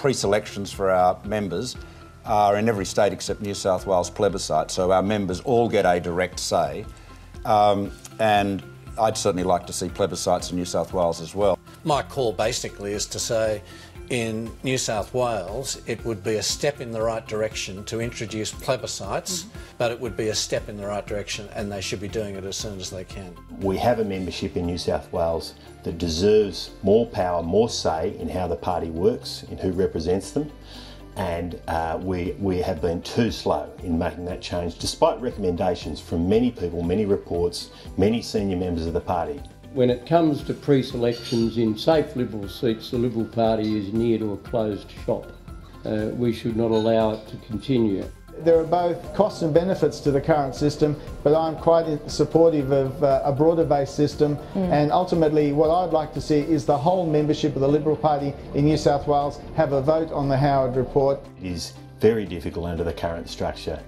pre-selections for our members are in every state except New South Wales plebiscite, so our members all get a direct say. Um, and I'd certainly like to see plebiscites in New South Wales as well. My call basically is to say in New South Wales it would be a step in the right direction to introduce plebiscites, mm-hmm. but it would be a step in the right direction and they should be doing it as soon as they can. We have a membership in New South Wales that deserves more power, more say in how the party works, in who represents them and uh, we, we have been too slow in making that change, despite recommendations from many people, many reports, many senior members of the party. When it comes to pre-selections in safe Liberal seats, the Liberal Party is near to a closed shop. Uh, we should not allow it to continue. There are both costs and benefits to the current system, but I'm quite supportive of uh, a broader based system. Mm. And ultimately, what I'd like to see is the whole membership of the Liberal Party in New South Wales have a vote on the Howard Report. It is very difficult under the current structure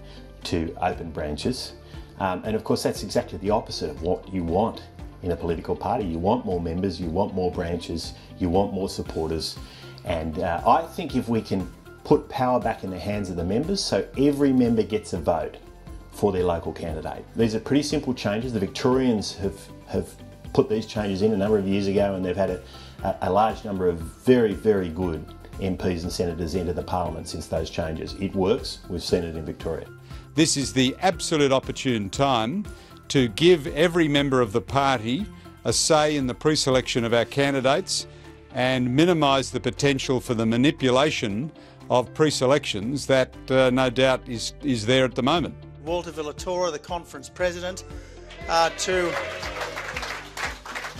to open branches. Um, and of course, that's exactly the opposite of what you want in a political party. You want more members, you want more branches, you want more supporters. And uh, I think if we can put power back in the hands of the members so every member gets a vote for their local candidate. These are pretty simple changes. The Victorians have, have put these changes in a number of years ago and they've had a, a large number of very, very good MPs and senators into the parliament since those changes. It works. We've seen it in Victoria. This is the absolute opportune time to give every member of the party a say in the pre-selection of our candidates and minimise the potential for the manipulation of pre-selections that uh, no doubt is, is there at the moment. Walter Villatora, the conference president, uh, to,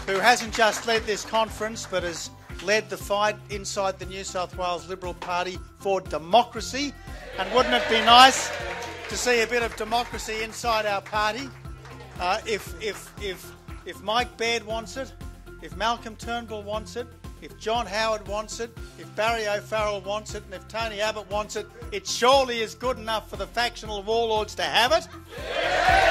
who hasn't just led this conference but has led the fight inside the New South Wales Liberal Party for democracy. And wouldn't it be nice to see a bit of democracy inside our party? Uh, if, if, if, if Mike Baird wants it, if Malcolm Turnbull wants it, if John Howard wants it, if Barry O'Farrell wants it, and if Tony Abbott wants it, it surely is good enough for the factional warlords to have it. Yeah!